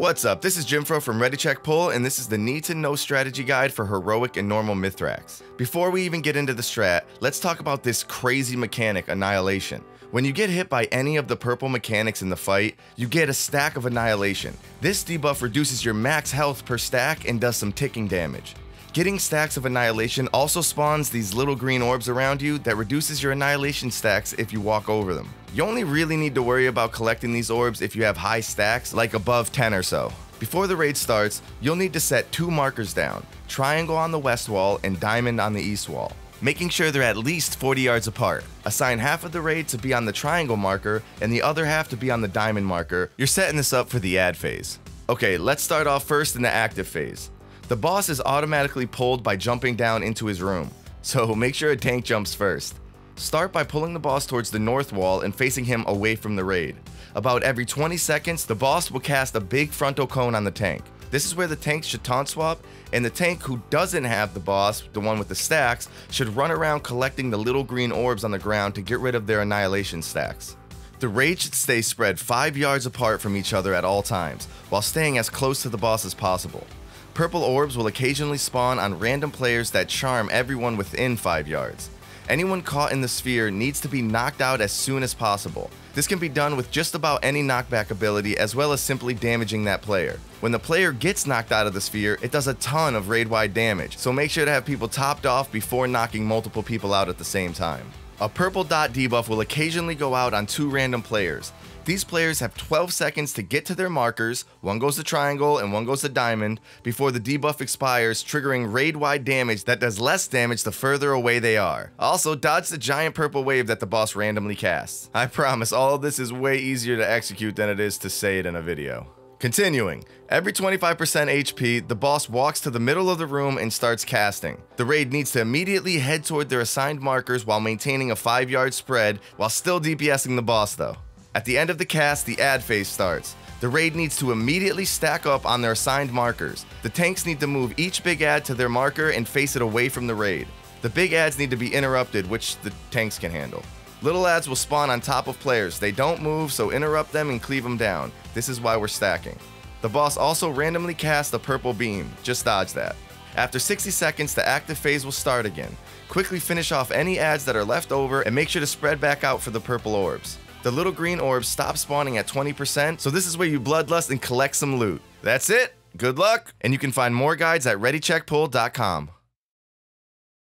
What's up? This is Jimfro from Ready Check Pull, and this is the need to know strategy guide for heroic and normal Mythrax. Before we even get into the strat, let's talk about this crazy mechanic, Annihilation. When you get hit by any of the purple mechanics in the fight, you get a stack of Annihilation. This debuff reduces your max health per stack and does some ticking damage. Getting stacks of Annihilation also spawns these little green orbs around you that reduces your Annihilation stacks if you walk over them. You only really need to worry about collecting these orbs if you have high stacks, like above 10 or so. Before the raid starts, you'll need to set two markers down, triangle on the west wall and diamond on the east wall making sure they're at least 40 yards apart. Assign half of the raid to be on the triangle marker and the other half to be on the diamond marker. You're setting this up for the ad phase. Okay, let's start off first in the active phase. The boss is automatically pulled by jumping down into his room, so make sure a tank jumps first. Start by pulling the boss towards the north wall and facing him away from the raid. About every 20 seconds, the boss will cast a big frontal cone on the tank. This is where the tanks should taunt swap, and the tank who doesn't have the boss, the one with the stacks, should run around collecting the little green orbs on the ground to get rid of their annihilation stacks. The raid should stay spread 5 yards apart from each other at all times, while staying as close to the boss as possible. Purple orbs will occasionally spawn on random players that charm everyone within 5 yards. Anyone caught in the sphere needs to be knocked out as soon as possible. This can be done with just about any knockback ability as well as simply damaging that player. When the player gets knocked out of the sphere, it does a ton of raid-wide damage, so make sure to have people topped off before knocking multiple people out at the same time. A purple dot debuff will occasionally go out on two random players. These players have 12 seconds to get to their markers, one goes to triangle and one goes to diamond, before the debuff expires, triggering raid-wide damage that does less damage the further away they are. Also, dodge the giant purple wave that the boss randomly casts. I promise, all of this is way easier to execute than it is to say it in a video. Continuing, every 25% HP, the boss walks to the middle of the room and starts casting. The raid needs to immediately head toward their assigned markers while maintaining a 5 yard spread, while still DPSing the boss though. At the end of the cast, the ad phase starts. The raid needs to immediately stack up on their assigned markers. The tanks need to move each big ad to their marker and face it away from the raid. The big ads need to be interrupted, which the tanks can handle. Little ads will spawn on top of players. They don't move, so interrupt them and cleave them down. This is why we're stacking. The boss also randomly casts a purple beam. Just dodge that. After 60 seconds, the active phase will start again. Quickly finish off any ads that are left over and make sure to spread back out for the purple orbs. The little green orbs stop spawning at 20%, so this is where you bloodlust and collect some loot. That's it, good luck, and you can find more guides at ReadyCheckPull.com.